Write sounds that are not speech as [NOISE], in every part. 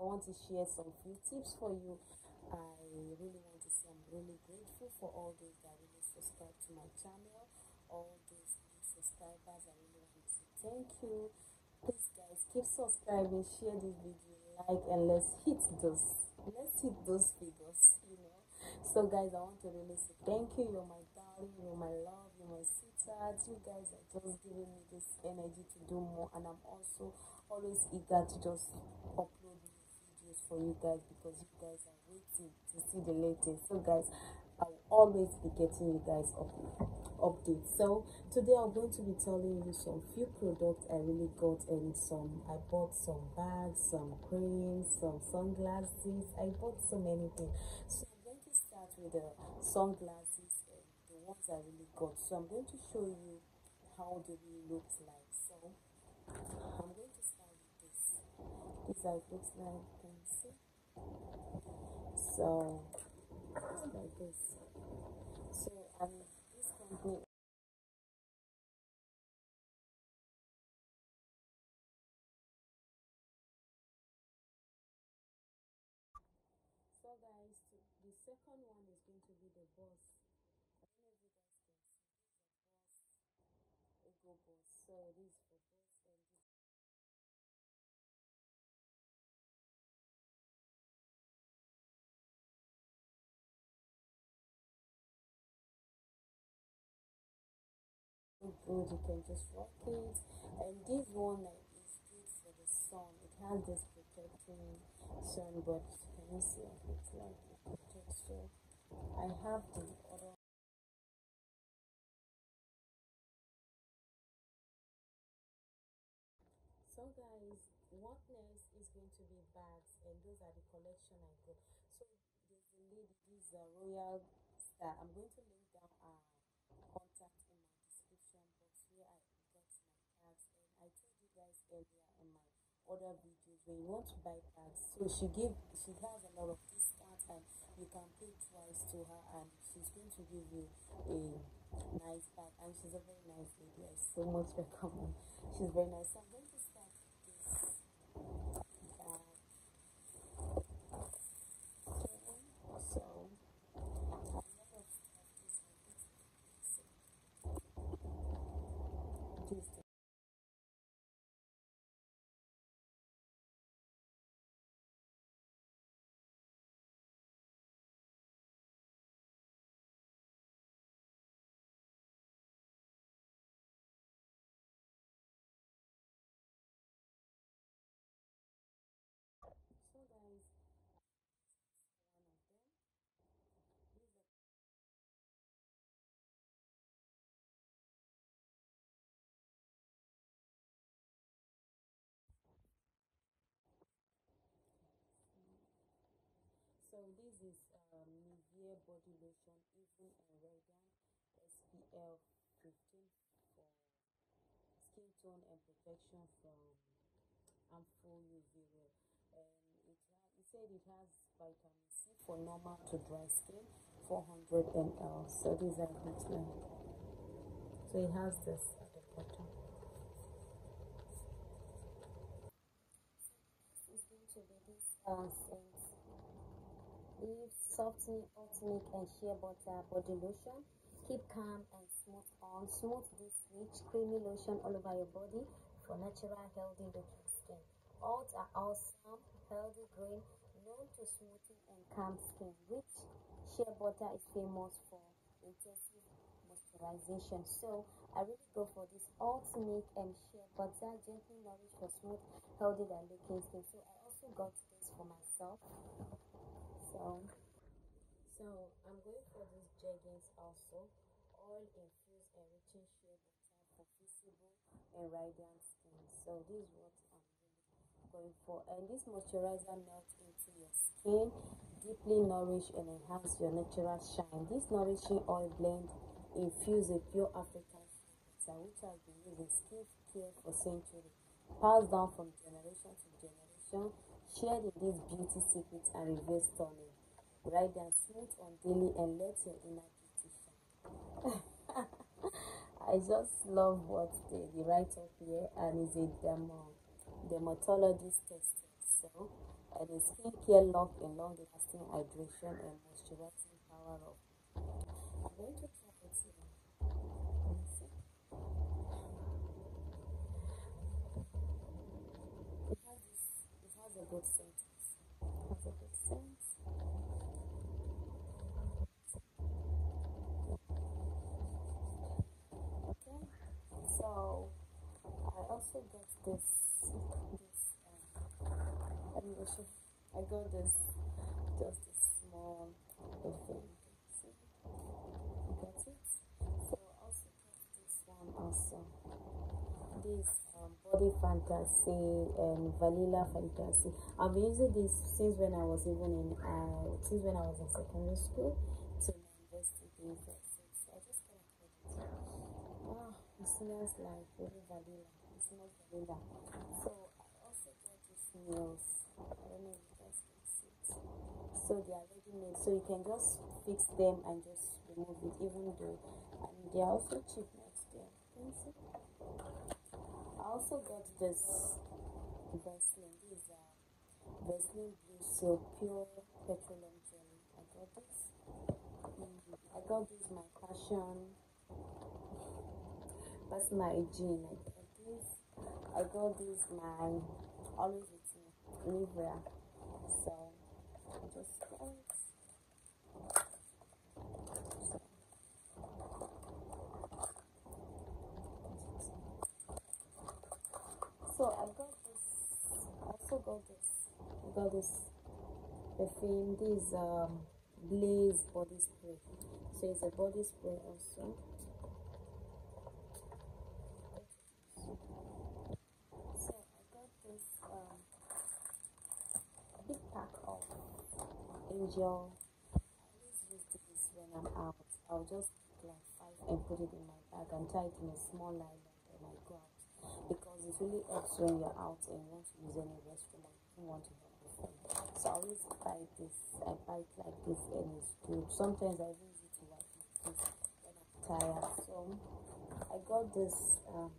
I want to share some few tips for you. I really want to say I'm really grateful for all those that really subscribe to my channel, all those new subscribers. I really want to say thank you. Please guys keep subscribing, share this video, like and let's hit those let's hit those figures, you know. So guys I want to really say thank you. You're my darling, you're my love, you're my sweetheart. You guys are just giving me this energy to do more and I'm also always eager to just upload for you guys because you guys are waiting to see the latest. So guys, I'll always be getting you guys up updates. So today I'm going to be telling you some few products I really got and some I bought some bags, some creams, some sunglasses. I bought so many things. So I'm going to start with the sunglasses and the ones I really got. So I'm going to show you how they really looks like. So I'm going to start with this. This it looks like. So like this. So um this company So guys, the second one is going to be the boss. I don't know if you guys can see. This is a boss, Hugo Boss. So this You can just rock it. And this one is good for the sun. It has this protecting sun, but can you see how it looks like? It protects. I have the other. So guys, what next is going to be bags, and those are the collection I got. So there's a lady, is royal star. I'm going to link down her contact in my description box where I got my bags. And I told you guys earlier in my other videos when you want to buy bags, so she give she has a lot of discounts and you can pay twice to her and she's going to give you a nice bag and she's a very nice lady. I so much [LAUGHS] recommend. She's very nice. So I'm going to start with this bag. Okay, so a lot of stuff is like this. This thing. So guys, one of them. These are So this is um, Nivea body lotion, even and Radiant SPF 15 for skin tone and protection from harmful UV ray. And it ha- it said it has vitamin C for normal to dry skin, 400 ml. So these are looks like. So it has this at the bottom. It's going to be this uh, Eve Softening Ultimate and Shea Butter Body Lotion. Keep calm and smooth on. Smooth this rich, creamy lotion all over your body for natural, healthy looking skin. Oats are awesome, healthy green, known to smoothen and calm skin. Rich shea butter is famous for intensive moisturization. So I really go for this ultimate and shea butter, gently nourished for smooth, healthy and looking skin. So I also got this for myself. So, so I'm going for these Jergens also. Oil infused enriching butter for visible and radiant skin. So this is what I'm really going for. And this moisturizer melts into your skin, deeply nourish and enhance your natural shine. This nourishing oil blend infuse a pure African shea which has been used in skin care for centuries, passed down from generation to generation, shared in these beauty secrets and reverse stunning. Ride and smooth on daily and let your inner beauty shine. [LAUGHS] I just love what they, they write up here and is a demo dermatologist tested. So, and a skincare lock in long lasting hydration and moisturizing power of. I'm going to try it here. Let me see. It has this, it has a good. It has a good scent. Okay, so I also got this this um, I got this just a small thing. See? Got it? So I also got this one also. This body fantasy and vanilla fantasy. I've been using this since when I was even in uh since when I was in secondary school to my days. So I just put it. It smells like really vanilla. It smells vanilla. So I also got these nails. I don't know if you guys can see it. So they are ready made. So you can just fix them and just remove it even though and they are also cheap next there. Can you see? I also got this Vaseline. This is a Vaseline Blue Seal Pure Petroleum Jelly. I got this. Mm, I got this my passion personal hygiene. I got this. I got this my always with me Nivea. So just got it. So, so I got this. I also got this. Got this perfume. This um Blaze body spray. So it's a body spray also. So I got this um, big pack of Angel. I always use this when I'm out. I'll just like five and put it in my bag and tie it in a small nylon when I go out. Because it really helps when you're out and you want to use any restroom or you want to. So I always buy this. I buy like this and it's good. Sometimes I use it to wipe my face when I'm tired. So I got this um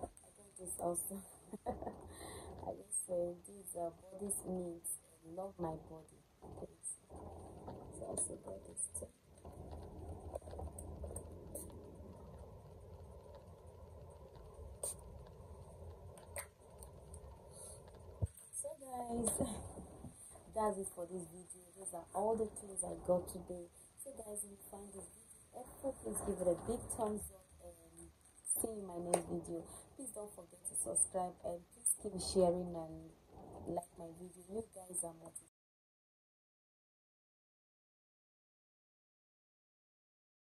I got this also. [LAUGHS] I just say these are body needs love my body. So I also got this too. Guys, [LAUGHS] that's it for this video. These are all the things I got today. So guys, if you find this video helpful, please give it a big thumbs up and see you in my next video. Please don't forget to subscribe and please keep sharing and like my video. You guys are motivated.